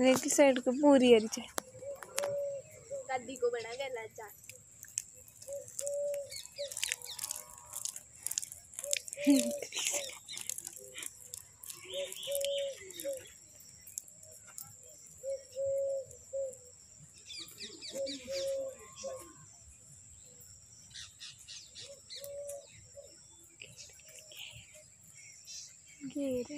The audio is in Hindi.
एक ही साइड को पूरी हरी चाहिए दादी को बना गया 你的